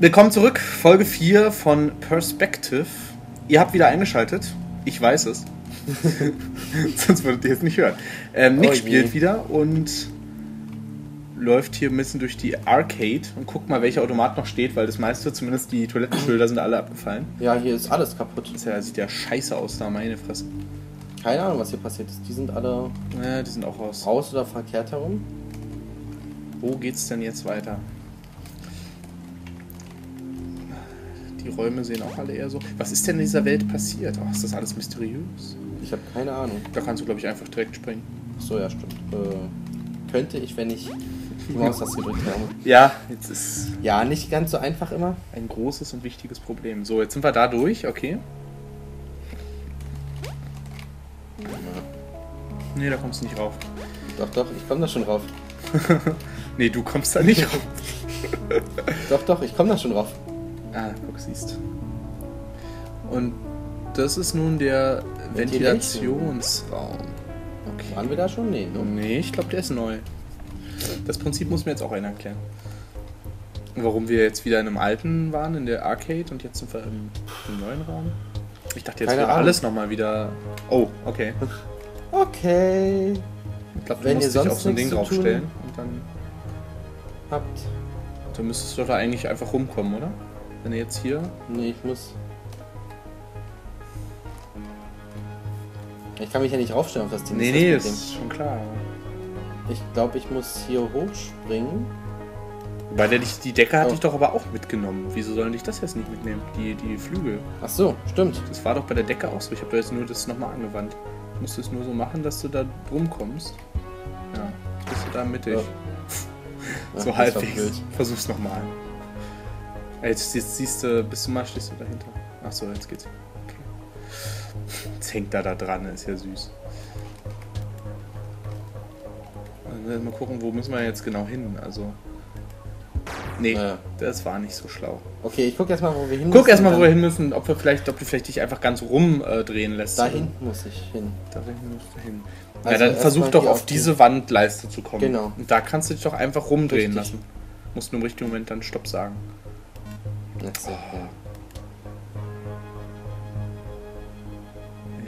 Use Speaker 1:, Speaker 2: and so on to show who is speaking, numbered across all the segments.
Speaker 1: Willkommen zurück, Folge 4 von Perspective. Ihr habt wieder eingeschaltet. Ich weiß es. Sonst würdet ihr es nicht hören. Ähm, Nick
Speaker 2: Oh
Speaker 1: spielt wieder und läuft hier ein bisschen durch die Arcade und guckt mal, welcher Automat noch steht, weil das meiste, zumindest die Toilettenschilder, sind alle abgefallen.
Speaker 2: Ja, hier ist alles kaputt.
Speaker 1: Das ja, sieht ja scheiße aus da, meine Fresse.
Speaker 2: Keine Ahnung, was hier passiert ist. Die sind alle
Speaker 1: Ja, die sind auch raus.
Speaker 2: raus oder verkehrt herum.
Speaker 1: Wo geht's denn jetzt weiter? Die Räume sehen auch alle eher so. Was ist denn in dieser Welt passiert? Ach, ist das alles mysteriös?
Speaker 2: Ich habe keine Ahnung.
Speaker 1: Da kannst du, glaube ich, einfach direkt springen.
Speaker 2: Ach So, ja, stimmt. Äh, könnte ich, wenn ich die Maustaste gedrückt habe.
Speaker 1: Ja, jetzt ist
Speaker 2: Ja, nicht ganz so einfach immer.
Speaker 1: ein großes und wichtiges Problem. So, jetzt sind wir da durch, okay. Nee, da kommst du nicht rauf.
Speaker 2: Doch, doch, ich komme da schon rauf.
Speaker 1: Nee, du kommst da nicht rauf.
Speaker 2: Doch, doch, ich komme da schon rauf.
Speaker 1: Ah, guck, siehst. Und das ist nun der
Speaker 2: Ventilation.
Speaker 1: Ventilationsraum. Okay.
Speaker 2: Waren wir da schon? Nee, ne?
Speaker 1: Nee, ich glaube, der ist neu. Das Prinzip muss mir jetzt auch einer erklären. Warum wir jetzt wieder in einem alten waren, in der Arcade, und jetzt sind wir im, im neuen Raum? Ich dachte, jetzt
Speaker 2: Keine
Speaker 1: wäre
Speaker 2: Ahnung.
Speaker 1: alles nochmal wieder. Oh, okay.
Speaker 2: Okay.
Speaker 1: Ich glaube, du
Speaker 2: Wenn
Speaker 1: musst
Speaker 2: ihr
Speaker 1: dich
Speaker 2: sonst
Speaker 1: auf so ein Ding
Speaker 2: nichts zu tun-
Speaker 1: draufstellen. Und dann,
Speaker 2: Habt.
Speaker 1: dann müsstest du doch da eigentlich einfach rumkommen, oder? Wenn ihr jetzt hier.
Speaker 2: Nee, ich muss. Ich kann mich ja nicht raufstellen auf das Ding.
Speaker 1: Nee,
Speaker 2: das
Speaker 1: nee,
Speaker 2: ist
Speaker 1: ist schon klar.
Speaker 2: Ich glaube, ich muss hier hochspringen.
Speaker 1: Weil der dich, die Decke hatte
Speaker 2: Oh.
Speaker 1: ich doch aber auch mitgenommen. Wieso sollen dich das jetzt nicht mitnehmen? Die, die Flügel.
Speaker 2: Ach so, stimmt.
Speaker 1: Das war doch bei der Decke auch so. Ich habe da jetzt nur das nochmal angewandt. Du musst es nur so machen, dass du da rumkommst. Ja, bist du da mittig.
Speaker 2: Ja.
Speaker 1: So
Speaker 2: war
Speaker 1: halbwegs. Versuch's nochmal. Jetzt, jetzt siehst du, bist du mal, stehst du dahinter. Ach so, jetzt geht's. Okay. Jetzt hängt da da dran, ist ja süß. Also, mal gucken, wo müssen wir jetzt genau hin? Also. Nee,
Speaker 2: Ja.
Speaker 1: das war nicht so schlau.
Speaker 2: Okay, ich guck erst mal, wo wir hin
Speaker 1: Guck
Speaker 2: müssen
Speaker 1: erstmal,
Speaker 2: und
Speaker 1: wo wir hin müssen, ob wir vielleicht, ob du vielleicht dich einfach ganz rumdrehen lässt.
Speaker 2: Da hinten muss ich hin.
Speaker 1: Da hinten musst du hin.
Speaker 2: Also
Speaker 1: ja, dann versuch doch auf
Speaker 2: auf die-
Speaker 1: diese Wandleiste zu kommen.
Speaker 2: Genau.
Speaker 1: Und da kannst du dich doch einfach rumdrehen
Speaker 2: Richtig.
Speaker 1: lassen. Musst nur im richtigen Moment dann Stopp sagen.
Speaker 2: Jetzt, ja.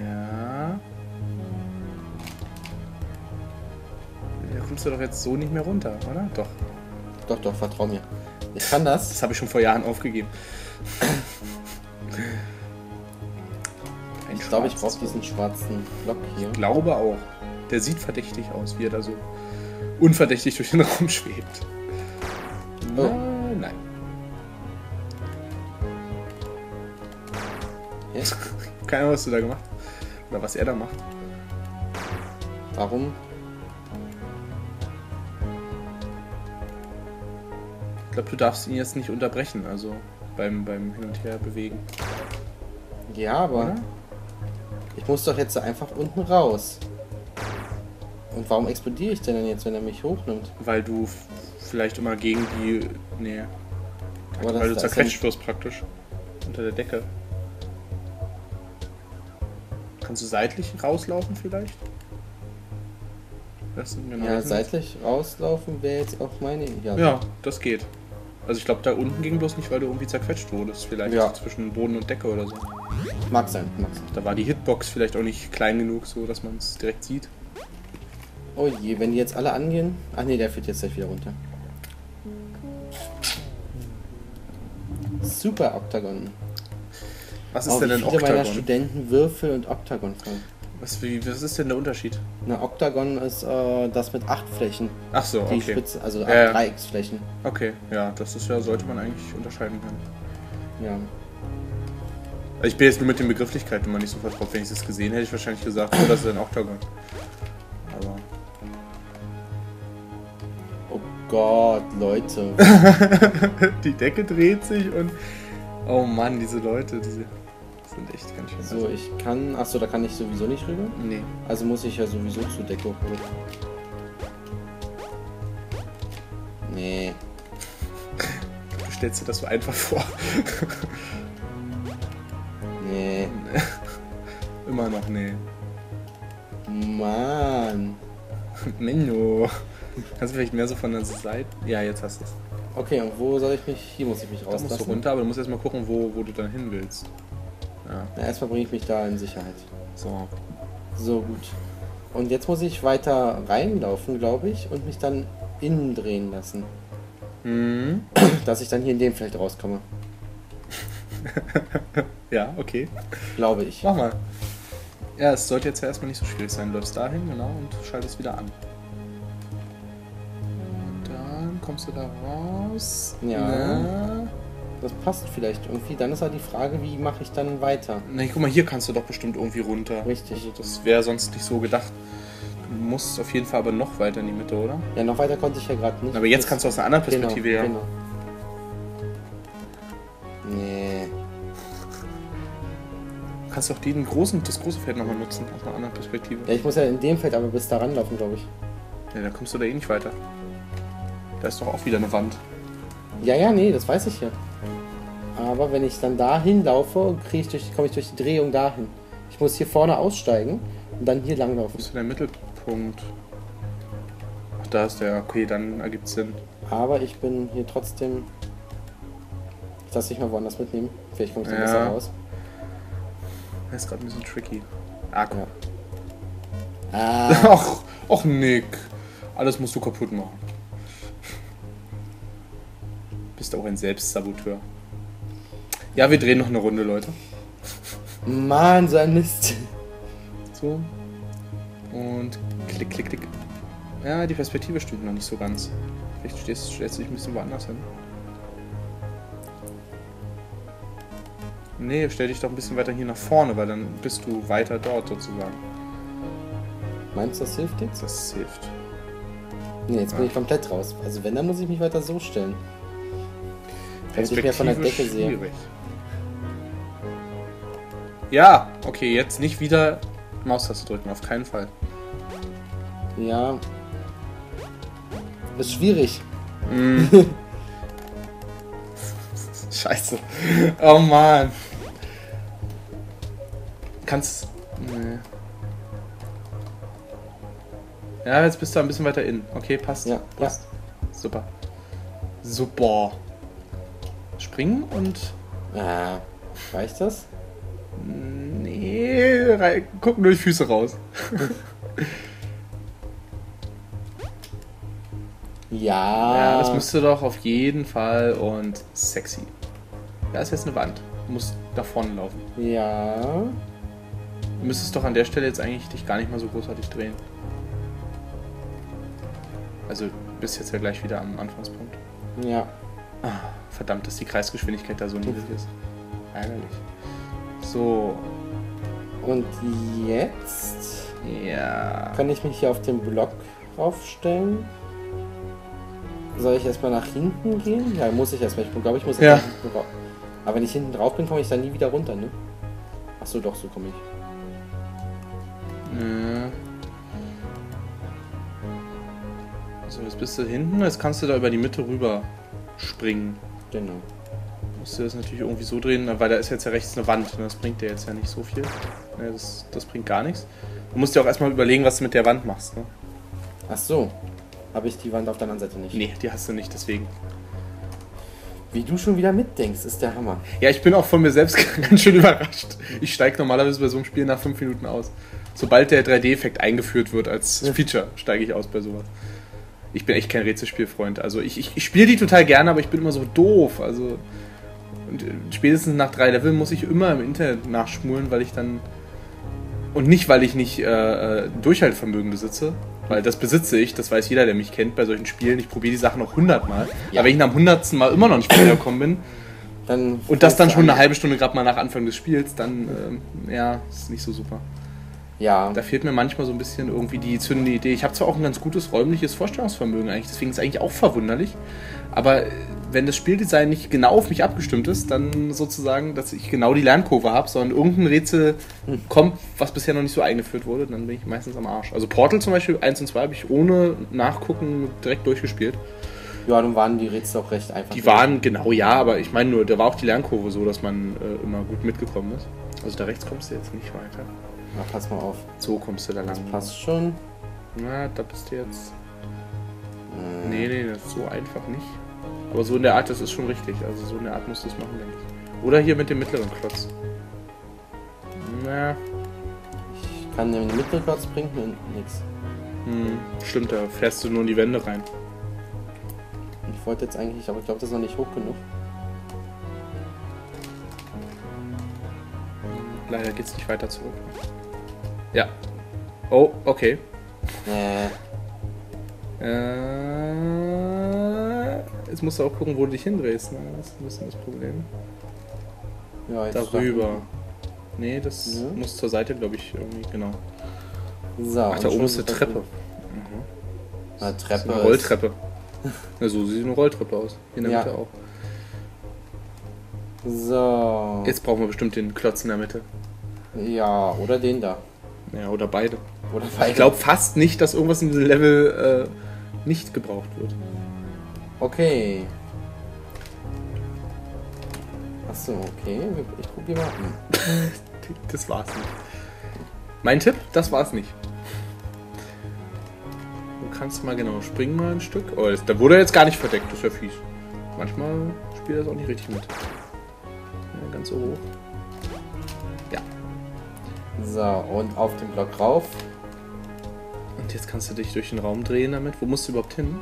Speaker 1: Ja. Da kommst du doch jetzt so nicht mehr runter, oder? Doch.
Speaker 2: Doch, doch, vertrau mir. Ich kann das.
Speaker 1: Das habe ich schon vor Jahren aufgegeben.
Speaker 2: Ich glaube, ich brauche diesen schwarzen Block hier.
Speaker 1: Ich glaube auch. Der sieht verdächtig aus, wie er da so unverdächtig durch den Raum schwebt.
Speaker 2: Oh.
Speaker 1: Keine Ahnung, was du da gemacht Oder was er da macht.
Speaker 2: Warum?
Speaker 1: Ich glaube, du darfst ihn jetzt nicht unterbrechen, also beim, beim Hin und Her bewegen.
Speaker 2: Ja, aber
Speaker 1: Oder?
Speaker 2: ich muss doch jetzt einfach unten raus. Und warum explodiere ich denn denn jetzt, wenn er mich hochnimmt?
Speaker 1: Weil du vielleicht immer gegen die. Nee.
Speaker 2: Aber
Speaker 1: Weil du zerquetscht wirst praktisch. Unter der Decke. Kannst du seitlich rauslaufen vielleicht? Genau
Speaker 2: Ja, seitlich rauslaufen wäre jetzt auch meine. Ja,
Speaker 1: Ja, das geht. Also ich glaube, da unten ging bloß nicht, weil du irgendwie zerquetscht wurdest. Vielleicht
Speaker 2: Ja.
Speaker 1: zwischen Boden und Decke oder so.
Speaker 2: mag sein, mag sein.
Speaker 1: Da war die Hitbox vielleicht auch nicht klein genug, so dass man es direkt sieht.
Speaker 2: Oh je, wenn die jetzt alle angehen. Ach nee, der führt jetzt gleich wieder runter. Super Octagon.
Speaker 1: Was ist
Speaker 2: Oh,
Speaker 1: denn ein
Speaker 2: viele meiner
Speaker 1: Oktagon?
Speaker 2: Studenten Würfel und Octagon fangen.
Speaker 1: Was, wie, was ist denn der Unterschied?
Speaker 2: Na, Octagon ist äh, das mit acht Flächen.
Speaker 1: Ach so,
Speaker 2: Die
Speaker 1: okay.
Speaker 2: Spitze, also acht
Speaker 1: ja.
Speaker 2: Dreiecksflächen.
Speaker 1: Okay, ja, das ist ja, sollte man eigentlich unterscheiden können.
Speaker 2: Ja.
Speaker 1: Ich bin jetzt nur mit den Begrifflichkeiten immer nicht so vertraut. Wenn ich das gesehen hätte, hätte ich wahrscheinlich gesagt, oh, das ist ein Oktagon. Aber.
Speaker 2: Oh Gott, Leute.
Speaker 1: die Decke dreht sich und. Oh Mann, diese Leute, diese sind echt ganz schön.
Speaker 2: So, ich kann. Achso, da kann ich sowieso nicht rüber.
Speaker 1: Nee.
Speaker 2: Also muss ich ja sowieso zur Decke hoch. Nee.
Speaker 1: Du stellst dir das so einfach vor.
Speaker 2: Nee.
Speaker 1: Immer noch, nee.
Speaker 2: Mann.
Speaker 1: Menno. Kannst du vielleicht mehr so von der Seite. Ja, jetzt hast du es.
Speaker 2: Okay, und wo soll ich mich. Hier muss ich mich
Speaker 1: Da musst du runter, aber du musst erstmal gucken, wo, wo du dann hin willst. Ja,
Speaker 2: Na, erstmal bringe ich mich da in Sicherheit.
Speaker 1: so.
Speaker 2: So gut. Und jetzt muss ich weiter reinlaufen, glaube ich, und mich dann innen drehen lassen.
Speaker 1: Mhm.
Speaker 2: Dass ich dann hier in dem Feld rauskomme.
Speaker 1: Ja, okay.
Speaker 2: Glaube ich.
Speaker 1: Mach mal. Ja, es sollte jetzt ja erstmal nicht so schwierig sein. Du läufst dahin, genau, und schaltest wieder an. Und dann kommst du da raus.
Speaker 2: Ja.
Speaker 1: Na,
Speaker 2: Das passt vielleicht irgendwie. Dann ist halt die Frage, wie mache ich dann weiter?
Speaker 1: Na, guck mal, hier kannst du doch bestimmt irgendwie runter.
Speaker 2: Richtig.
Speaker 1: Also das wäre sonst nicht so gedacht. Du musst auf jeden Fall aber noch weiter in die Mitte, oder?
Speaker 2: Ja, noch weiter konnte ich ja gerade nicht.
Speaker 1: Aber jetzt kannst du aus einer anderen Perspektive
Speaker 2: genau,
Speaker 1: her.
Speaker 2: Genau. Nee.
Speaker 1: Du kannst auch den großen, das große Feld nochmal nutzen, aus einer anderen Perspektive.
Speaker 2: Ja, ich muss ja in dem Feld aber bis da ranlaufen, glaube ich.
Speaker 1: Ja, da kommst du da eh nicht weiter. Da ist doch auch wieder eine Wand.
Speaker 2: Ja, ja, nee, das weiß ich ja. Aber wenn ich dann dahin laufe, krieg ich durch, komme ich durch die Drehung dahin. Ich muss hier vorne aussteigen und dann hier langlaufen.
Speaker 1: ist denn der Mittelpunkt? Ach, da ist der. Okay, dann ergibt Sinn.
Speaker 2: Aber ich bin hier trotzdem. Ich lasse dich mal woanders mitnehmen. Vielleicht kommt es
Speaker 1: Ja.
Speaker 2: besser raus.
Speaker 1: Das ist gerade ein bisschen tricky. Ah, guck.
Speaker 2: Ja. Ah,
Speaker 1: Ach, ach, Nick. Alles musst du kaputt machen. Bist auch ein Selbstsaboteur. Ja, wir drehen noch eine Runde, Leute.
Speaker 2: Mann, so ein Mist.
Speaker 1: So. Und klick, klick, klick. Ja, die Perspektive stimmt noch nicht so ganz. Vielleicht stehst, stellst du dich ein bisschen woanders hin. Nee, stell dich doch ein bisschen weiter hier nach vorne, weil dann bist du weiter dort sozusagen.
Speaker 2: Meinst du, das hilft jetzt?
Speaker 1: Das hilft.
Speaker 2: Nee, jetzt bin
Speaker 1: Ja.
Speaker 2: ich komplett raus. Also wenn, dann muss ich mich weiter so stellen. Damit ich mehr von der Decke sehe.
Speaker 1: schwierig. Ja, okay, jetzt nicht wieder Maustaste drücken, auf keinen Fall.
Speaker 2: Ja. Ist schwierig.
Speaker 1: Scheiße. Oh man. Kannst. Nee. Ja, jetzt bist du ein bisschen weiter in. Okay, passt.
Speaker 2: Ja,
Speaker 1: passt. Super. Super. Springen und.
Speaker 2: Ah, reicht das?
Speaker 1: Nee, rei- guck nur die Füße raus.
Speaker 2: Ja.
Speaker 1: Ja, das müsste doch auf jeden Fall und sexy. Da ist jetzt eine Wand. Du musst da vorne laufen.
Speaker 2: Ja.
Speaker 1: Du müsstest doch an der Stelle jetzt eigentlich dich gar nicht mal so großartig drehen. Also du bist jetzt ja gleich wieder am Anfangspunkt.
Speaker 2: Ja.
Speaker 1: Ah, verdammt, dass die Kreisgeschwindigkeit da so niedrig ist. Ärgerlich. So,
Speaker 2: Und jetzt
Speaker 1: ja.
Speaker 2: kann ich mich hier auf den Block raufstellen. Soll ich erstmal nach hinten gehen? Ja, muss ich erstmal. Ich glaube, ich muss
Speaker 1: Ja.
Speaker 2: erst nach hinten rauf. Aber wenn ich hinten drauf bin, komme ich dann nie wieder runter, ne? Achso, doch, so komme ich.
Speaker 1: Ja. So, jetzt bist du hinten, jetzt kannst du da über die Mitte rüber springen.
Speaker 2: Genau.
Speaker 1: Musst du das natürlich irgendwie so drehen, weil da ist jetzt ja rechts eine Wand. ne? Das bringt dir jetzt ja nicht so viel. Ne, das, das bringt gar nichts. Du musst dir auch erstmal überlegen, was du mit der Wand machst. Ne?
Speaker 2: Ach so. Habe ich die Wand auf der anderen Seite nicht.
Speaker 1: Nee, die hast du nicht, deswegen.
Speaker 2: Wie du schon wieder mitdenkst, ist der Hammer.
Speaker 1: Ja, ich bin auch von mir selbst ganz schön überrascht. Ich steige normalerweise bei so einem Spiel nach 5 Minuten aus. Sobald der 3D-Effekt eingeführt wird als. Feature, steige ich aus bei sowas. Ich bin echt kein Rätselspielfreund. Also ich, ich, ich spiele die total gerne, aber ich bin immer so doof. Also und äh, spätestens nach drei Leveln muss ich immer im Internet nachschmulen, weil ich dann und nicht, weil ich nicht äh, äh, Durchhaltevermögen besitze, weil das besitze ich, das weiß jeder, der mich kennt bei solchen Spielen. Ich probiere die Sachen noch hundertmal.
Speaker 2: Ja.
Speaker 1: Aber wenn ich nach dem hundertsten Mal immer noch nicht weitergekommen bin,
Speaker 2: Dann
Speaker 1: und das dann schon eine halbe Stunde gerade mal nach Anfang des Spiels, dann ähm, ja, ist nicht so super.
Speaker 2: Ja.
Speaker 1: Da fehlt mir manchmal so ein bisschen irgendwie die zündende Idee. Ich habe zwar auch ein ganz gutes räumliches Vorstellungsvermögen eigentlich, deswegen ist es eigentlich auch verwunderlich. Aber äh, wenn das Spieldesign nicht genau auf mich abgestimmt ist, dann sozusagen, dass ich genau die Lernkurve habe, sondern irgendein Rätsel kommt, was bisher noch nicht so eingeführt wurde, dann bin ich meistens am Arsch. Also Portal zum Beispiel 1 und 2 habe ich ohne Nachgucken direkt durchgespielt.
Speaker 2: Ja, dann waren die Rätsel auch recht einfach.
Speaker 1: Die waren genau ja, aber ich meine nur, da war auch die Lernkurve so, dass man äh, immer gut mitgekommen ist. Also da rechts kommst du jetzt nicht weiter.
Speaker 2: Na, pass mal auf.
Speaker 1: So kommst du da lang.
Speaker 2: Passt schon.
Speaker 1: Na, da bist du jetzt.
Speaker 2: Äh,
Speaker 1: Nee, nee, das ist so einfach nicht. Aber so in der Art, das ist schon richtig. Also so in der Art musst du es machen, denke ich. Oder hier mit dem mittleren Klotz. Na,
Speaker 2: Ich kann den Mittelklotz bringt mir nichts.
Speaker 1: hm, stimmt, da fährst du nur in die Wände rein.
Speaker 2: Ich wollte jetzt eigentlich, aber ich glaube, das ist noch nicht hoch genug.
Speaker 1: Leider geht's nicht weiter zurück. Ja. Oh, okay.
Speaker 2: Äh,
Speaker 1: Äh, jetzt musst du auch gucken, wo du dich hindrehst. Ne? Das ist ein bisschen das Problem.
Speaker 2: ja, jetzt
Speaker 1: Darüber. Nee, das
Speaker 2: Ja.
Speaker 1: muss zur Seite, glaube ich, irgendwie, genau.
Speaker 2: So,
Speaker 1: Ach, da oben ist eine Treppe.
Speaker 2: Eine
Speaker 1: Das ist
Speaker 2: Treppe.
Speaker 1: eine Rolltreppe. Na, so sieht eine Rolltreppe aus. In der
Speaker 2: Ja.
Speaker 1: Mitte auch.
Speaker 2: So.
Speaker 1: Jetzt brauchen wir bestimmt den Klotz in der Mitte.
Speaker 2: Ja, oder den da.
Speaker 1: Ja, oder beide.
Speaker 2: Oder beide.
Speaker 1: Ich glaube fast nicht, dass irgendwas in diesem Level äh, nicht gebraucht wird.
Speaker 2: Okay. Achso, okay. Ich probiere mal. Hm.
Speaker 1: Das war's nicht. Mein Tipp, das war's nicht. Du kannst mal genau springen mal ein Stück. Oh, das, da wurde er jetzt gar nicht verdeckt, das ist ja fies. Manchmal spielt er das auch nicht richtig mit. Ja, ganz so hoch.
Speaker 2: So, und auf den Block rauf.
Speaker 1: Und jetzt kannst du dich durch den Raum drehen damit. Wo musst du überhaupt hin?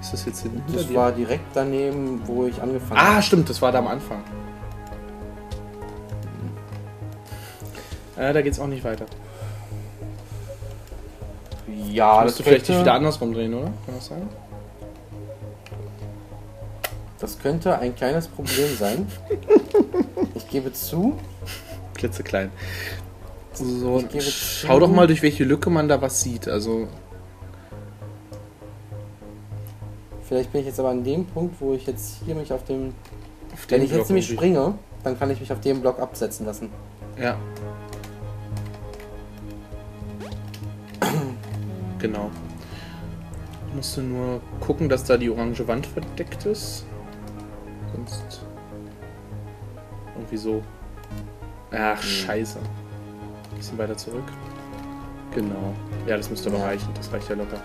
Speaker 1: Ist das jetzt hinter
Speaker 2: Das war direkt daneben, wo ich angefangen
Speaker 1: Ah, stimmt, das war da am Anfang. Äh, da geht's auch nicht weiter.
Speaker 2: Ja,
Speaker 1: Musst du vielleicht dich wieder andersrum drehen, oder? Kann das sein?
Speaker 2: das könnte ein kleines Problem sein. Ich gebe zu.
Speaker 1: Klitzeklein. So, schau doch mal, durch welche Lücke man da was sieht. Also,
Speaker 2: Vielleicht bin ich jetzt aber an dem Punkt, wo ich jetzt hier mich auf dem.
Speaker 1: auf
Speaker 2: Wenn ich jetzt
Speaker 1: Block
Speaker 2: nämlich
Speaker 1: irgendwie-
Speaker 2: springe, dann kann ich mich auf dem Block absetzen lassen.
Speaker 1: Ja. genau. Musst du nur gucken, dass da die orange Wand verdeckt ist. Sonst. Irgendwie so. Ach, scheiße. Bisschen weiter zurück. Genau. Ja, das müsste aber reichen. Das reicht ja locker.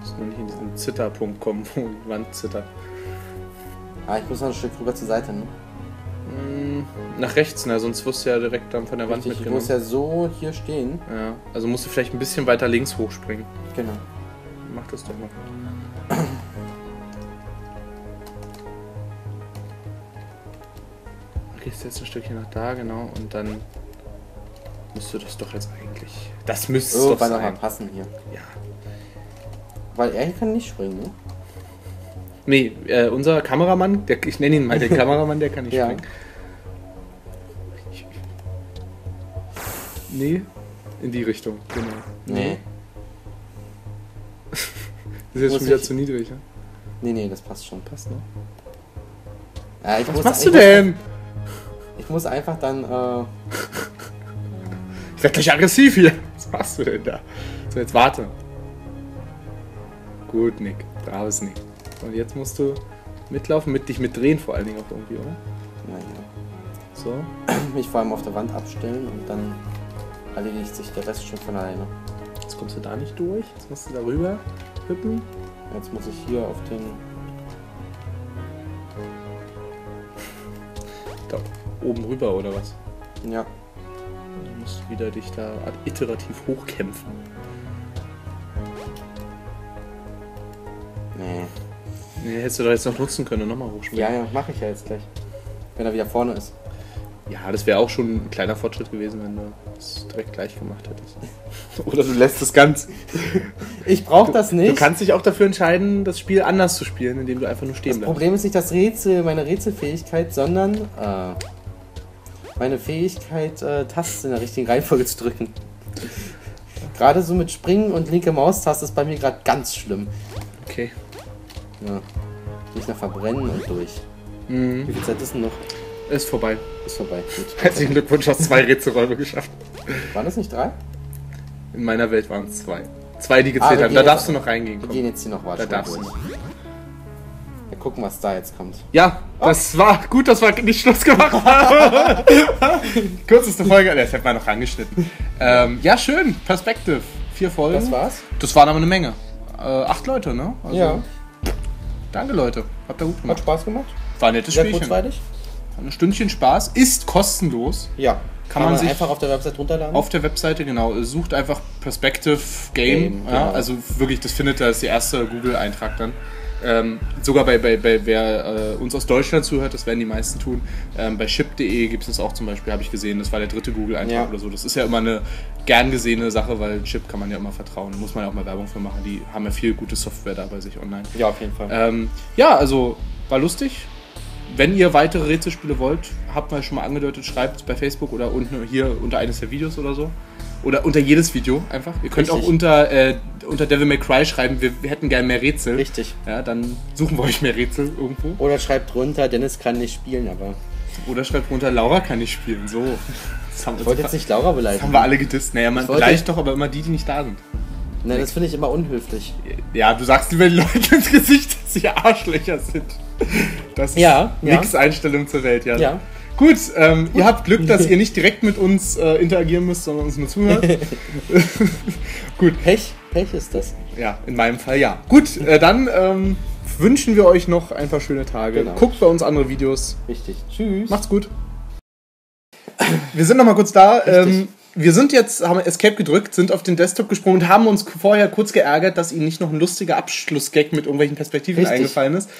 Speaker 1: Muss nur nicht in diesen Zitterpunkt kommen, wo die Wand zittert.
Speaker 2: Ah, ich muss noch ein Stück rüber zur Seite, ne?
Speaker 1: Mm, Nach rechts, ne? Sonst wirst du ja direkt dann von der Wand
Speaker 2: Richtig, ich
Speaker 1: mitgenommen.
Speaker 2: muss ja so hier stehen.
Speaker 1: Ja, also musst du vielleicht ein bisschen weiter links hochspringen.
Speaker 2: Genau.
Speaker 1: Mach das doch mal. Du gehst jetzt ein Stückchen nach da, genau, und dann müsste das doch jetzt eigentlich. Das müsste es doch
Speaker 2: Irgendwann nochmal
Speaker 1: sein.
Speaker 2: passen hier.
Speaker 1: Ja.
Speaker 2: Weil er kann nicht springen, ne?
Speaker 1: Nee, äh, unser Kameramann, der, ich nenne ihn mal den Kameramann, der kann nicht
Speaker 2: Ja.
Speaker 1: springen. Nee, in die Richtung, genau.
Speaker 2: Nee.
Speaker 1: Das ist jetzt schon wieder
Speaker 2: ich-
Speaker 1: zu niedrig, ne?
Speaker 2: Nee, nee, das passt schon.
Speaker 1: Passt, ne?
Speaker 2: Ja, ich
Speaker 1: Was
Speaker 2: muss,
Speaker 1: machst du denn?
Speaker 2: Muss, ich muss einfach dann, äh,
Speaker 1: werd gleich aggressiv hier. Was machst du denn da? So, jetzt warte. Gut, Nick. Braves Nick. Und jetzt musst du mitlaufen, mit dich mitdrehen vor allen Dingen auch irgendwie, oder?
Speaker 2: naja,
Speaker 1: So.
Speaker 2: mich vor allem auf der Wand abstellen und dann erledigt sich der Rest schon von alleine.
Speaker 1: Jetzt kommst du da nicht durch. Jetzt musst du darüber hüppen.
Speaker 2: Jetzt muss ich hier auf den.
Speaker 1: Da oben rüber, oder was?
Speaker 2: Ja,
Speaker 1: musst wieder dich da iterativ hochkämpfen.
Speaker 2: nee.
Speaker 1: Nee, hättest du doch jetzt noch nutzen können und nochmal hochspringen.
Speaker 2: Ja, ja, mache ich ja jetzt gleich. Wenn er wieder vorne ist.
Speaker 1: Ja, das wäre auch schon ein kleiner Fortschritt gewesen, wenn du es direkt gleich gemacht hättest. Oder du lässt es ganz.
Speaker 2: Ich brauche das nicht.
Speaker 1: Du kannst dich auch dafür entscheiden, das Spiel anders zu spielen, indem du einfach nur stehen
Speaker 2: das
Speaker 1: bleibst.
Speaker 2: Problem ist nicht das Rätsel, meine Rätselfähigkeit, sondern äh, meine Fähigkeit, äh, Tasten in der richtigen Reihenfolge zu drücken. Gerade so mit Springen und linke Maustaste ist bei mir gerade ganz schlimm.
Speaker 1: Okay.
Speaker 2: Ja. Nicht nach Verbrennen und durch.
Speaker 1: Mhm.
Speaker 2: Wie viel Zeit ist denn noch?
Speaker 1: Ist vorbei.
Speaker 2: Ist vorbei. Gut.
Speaker 1: Herzlichen Glückwunsch, hast zwei Rätselräume geschafft.
Speaker 2: Waren das nicht drei?
Speaker 1: In meiner Welt waren es zwei. Zwei, die
Speaker 2: Ah,
Speaker 1: gezählt
Speaker 2: wir
Speaker 1: haben. Da darfst du noch reingehen.
Speaker 2: Wir gehen jetzt hier noch weiter.
Speaker 1: Da darfst du noch.
Speaker 2: Wir gucken, was da jetzt kommt.
Speaker 1: Ja, das war gut, dass wir nicht Schluss gemacht haben. Kürzeste Folge. Das hätten wir noch angeschnitten. Ähm, ja, schön. Perspective. Vier Folgen.
Speaker 2: Das war's?
Speaker 1: Das waren aber eine Menge. Äh, acht Leute, ne? Also,
Speaker 2: Ja.
Speaker 1: Danke, Leute. Habt ihr gut
Speaker 2: Hat
Speaker 1: gemacht.
Speaker 2: Spaß gemacht.
Speaker 1: War ein nettes
Speaker 2: Sehr
Speaker 1: Spielchen.
Speaker 2: kurzweilig.
Speaker 1: Ein Stündchen Spaß. Ist kostenlos.
Speaker 2: Ja.
Speaker 1: Kann man sich
Speaker 2: einfach auf der Website runterladen?
Speaker 1: Auf der Webseite, genau. Sucht einfach Perspective Game.
Speaker 2: Game,
Speaker 1: ja,
Speaker 2: genau.
Speaker 1: Also wirklich, das findet ihr, ist der erste Google-Eintrag dann. Ähm, sogar bei, bei, bei wer äh, uns aus Deutschland zuhört, das werden die meisten tun. Ähm, bei ship.de gibt es das auch zum Beispiel, habe ich gesehen. Das war der dritte Google-Eintrag
Speaker 2: Ja.
Speaker 1: oder so. Das ist ja immer eine gern gesehene Sache, weil Chip kann man ja immer vertrauen. Da muss man ja auch mal Werbung für machen. Die haben ja viel gute Software da bei sich online.
Speaker 2: Ja, auf jeden Fall.
Speaker 1: Ähm, ja, also war lustig. Wenn ihr weitere Rätselspiele wollt, habt mal schon mal angedeutet, schreibt bei Facebook oder unten hier unter eines der Videos oder so. Oder unter jedes Video einfach. Ihr könnt
Speaker 2: Richtig.
Speaker 1: auch unter, äh, unter Devil May Cry schreiben, wir, wir hätten gern mehr Rätsel.
Speaker 2: Richtig.
Speaker 1: Ja, dann suchen wir euch mehr Rätsel irgendwo.
Speaker 2: Oder schreibt drunter, Dennis kann nicht spielen, aber.
Speaker 1: Oder schreibt runter, Laura kann nicht spielen. So. Das
Speaker 2: Ich wollte jetzt nicht Laura
Speaker 1: das
Speaker 2: beleidigen.
Speaker 1: haben wir alle gedisst. Naja, man beleidigt doch aber immer die, die nicht da sind.
Speaker 2: Nein, das finde ich immer unhöflich.
Speaker 1: Ja, du sagst lieber den Leuten ins Gesicht, dass sie Arschlöcher sind. Das ist
Speaker 2: Ja, ja.
Speaker 1: nix Einstellung zur Welt, ja.
Speaker 2: Ja.
Speaker 1: Gut, ähm, ihr habt Glück, dass ihr nicht direkt mit uns äh, interagieren müsst, sondern uns nur zuhört. Gut,
Speaker 2: Pech, Pech ist das.
Speaker 1: ja, in meinem Fall ja. Gut, äh, dann ähm, wünschen wir euch noch ein paar schöne Tage.
Speaker 2: Genau.
Speaker 1: Guckt bei uns andere Videos.
Speaker 2: Richtig. Tschüss.
Speaker 1: Macht's gut. Wir sind noch mal kurz da. Ähm, wir sind jetzt, haben Escape gedrückt, sind auf den Desktop gesprungen und haben uns vorher kurz geärgert, dass ihnen nicht noch ein lustiger Abschlussgag mit irgendwelchen Perspektiven
Speaker 2: Richtig.
Speaker 1: eingefallen ist.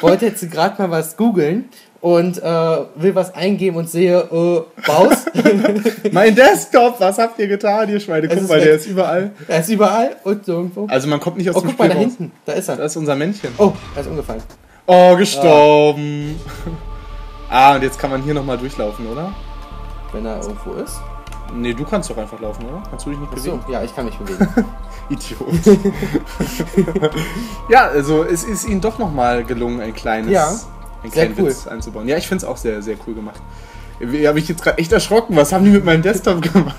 Speaker 2: wollte jetzt gerade mal was googeln und äh, will was eingeben und sehe, äh, Baus.
Speaker 1: Mein Desktop, was habt ihr getan, ihr Schweine? Guck mal, der ist überall.
Speaker 2: er ist überall und irgendwo.
Speaker 1: Also man kommt nicht aus
Speaker 2: Oh,
Speaker 1: dem
Speaker 2: guck mal da
Speaker 1: Spiel raus.
Speaker 2: hinten. Da ist er.
Speaker 1: Das ist unser Männchen.
Speaker 2: Oh, er ist umgefallen.
Speaker 1: Oh, gestorben. Ah, und jetzt kann man hier nochmal durchlaufen, oder?
Speaker 2: Wenn er irgendwo ist.
Speaker 1: Nee, du kannst doch einfach laufen, oder? Kannst du dich nicht
Speaker 2: Achso,
Speaker 1: bewegen?
Speaker 2: ja, ich kann mich bewegen.
Speaker 1: Idiot. ja, also es ist ihnen doch nochmal gelungen, ein kleines,
Speaker 2: Ja,
Speaker 1: einen
Speaker 2: sehr
Speaker 1: kleinen
Speaker 2: cool.
Speaker 1: Witz einzubauen. Ja, ich finde es auch sehr, sehr cool gemacht. Habe ich jetzt gerade echt erschrocken? Was haben die mit meinem Desktop gemacht?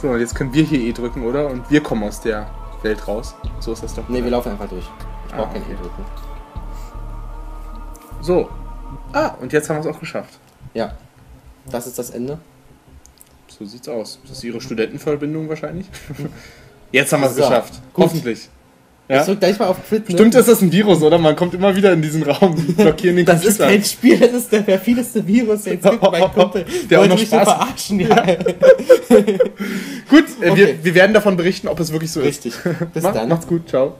Speaker 1: So, und jetzt können wir hier eh drücken, oder? Und wir kommen aus der Welt raus. So ist das doch.
Speaker 2: nee, wir laufen einfach durch. Ich brauche
Speaker 1: Ah,
Speaker 2: kein
Speaker 1: okay.
Speaker 2: E drücken.
Speaker 1: So. Ah, und jetzt haben wir es auch geschafft.
Speaker 2: Ja. Das ist das Ende.
Speaker 1: So sieht's aus. Das ist ihre Studentenverbindung wahrscheinlich. Jetzt haben wir es geschafft.
Speaker 2: gut.
Speaker 1: Hoffentlich.
Speaker 2: Ich
Speaker 1: Ja?
Speaker 2: drück gleich mal auf Quit. Ne?
Speaker 1: Stimmt, ist das ein Virus, oder? Man kommt immer wieder in diesen Raum, blockieren den
Speaker 2: Das ist
Speaker 1: Computer.
Speaker 2: kein Spiel, das ist der perfideste Virus, der jetzt gibt, mein Kumpel.
Speaker 1: Der auch
Speaker 2: wollte
Speaker 1: noch
Speaker 2: mich
Speaker 1: Spaß-
Speaker 2: verarschen, ja.
Speaker 1: Gut, äh,
Speaker 2: Okay.
Speaker 1: wir, wir werden davon berichten, ob es wirklich so
Speaker 2: Richtig.
Speaker 1: ist.
Speaker 2: Bis
Speaker 1: Macht-
Speaker 2: dann.
Speaker 1: Macht's gut, ciao.